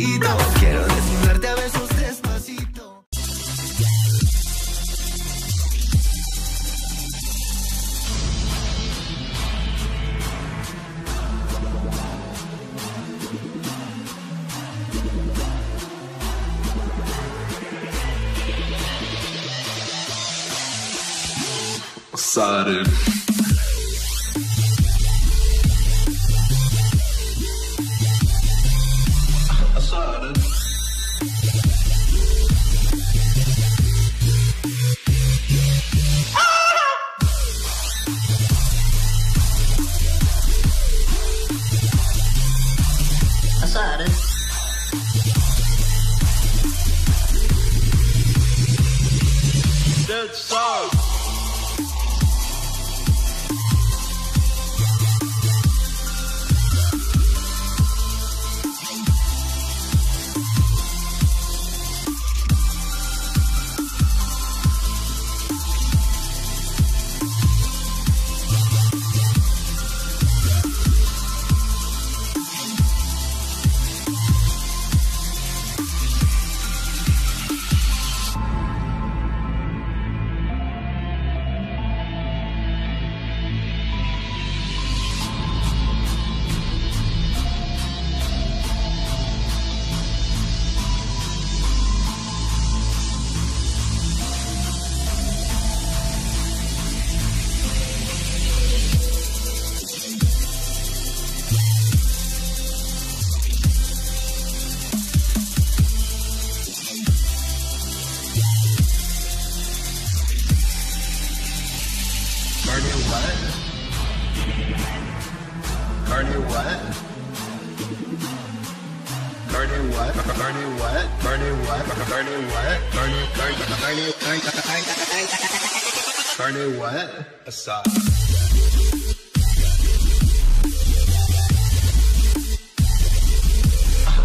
apetito. Quiero desnudarte a besos despacito. Sorry. Excited. Dead song. Cardi what? Cardi what? Cardi what? Cardi Cardi Cardi Cardi what? Aside.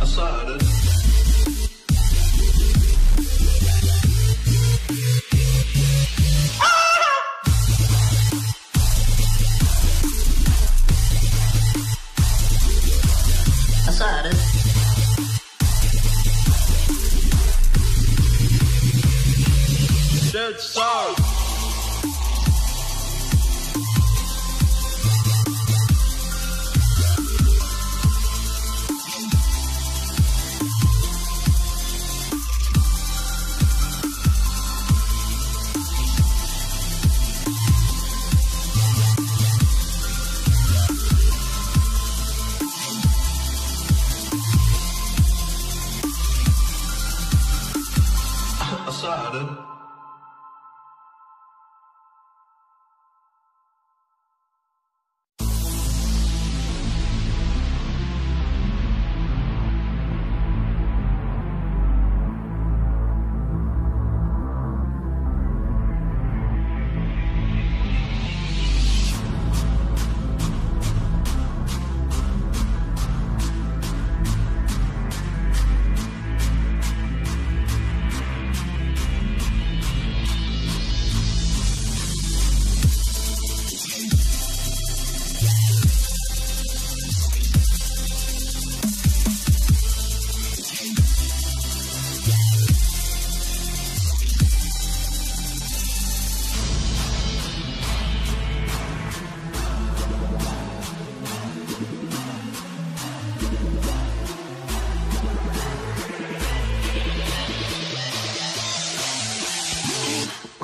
Aside. Dead song.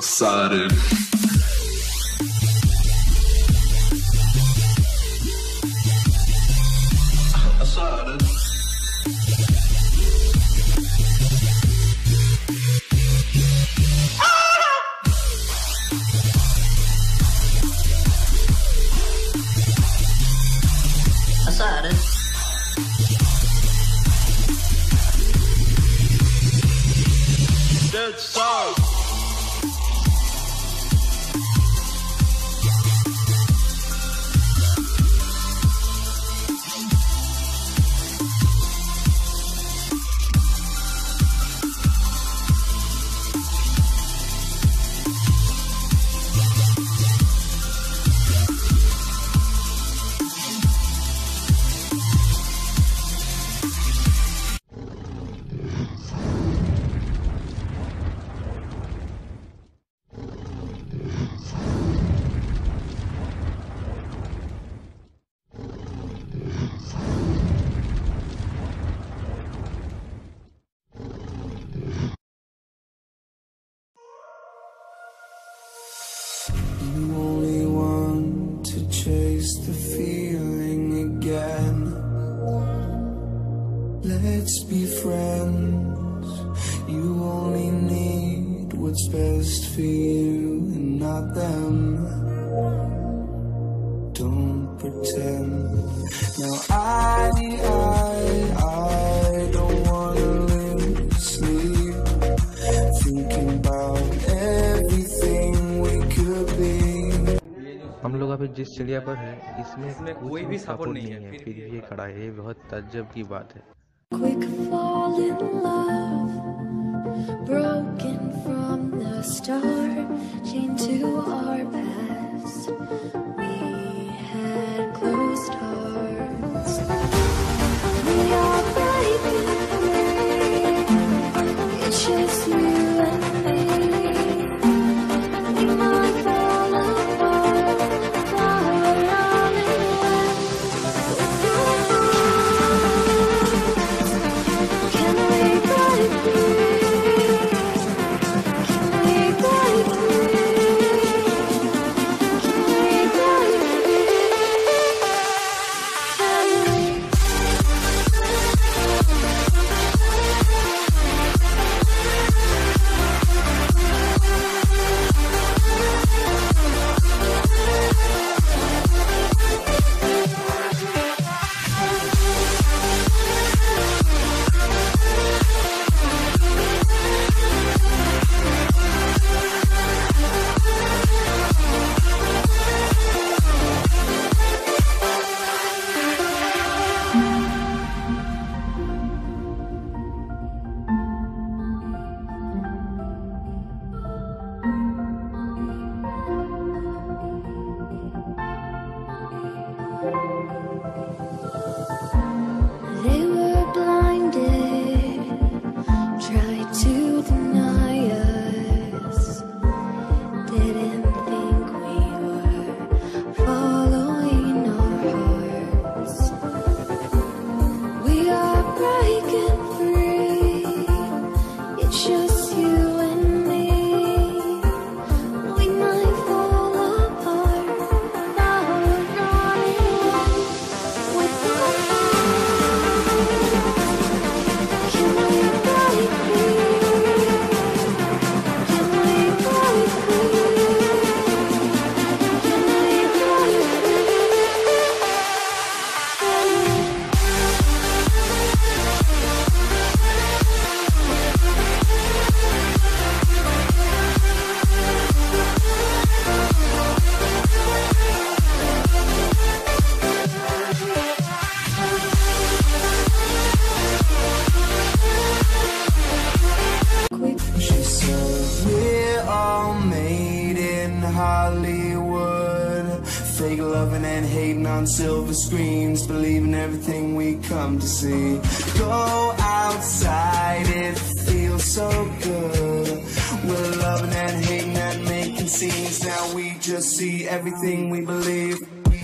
Excited. For you and not them. Don't pretend. Now I, I, I don't wanna live sleep. Thinking about everything we could be. हम लोग अभी जिस चिड़िया पर है इसमें इसमें कोई भी support नहीं है, है फिर ये खड़ा है ये बहुत ताज्जुब की बात है Quick fall in love, broken from the start, chained to our past. Hollywood. Fake loving and hating on silver screens, believing everything we come to see. Go outside, it feels so good. We're loving and hating and making scenes. Now we just see everything we believe. We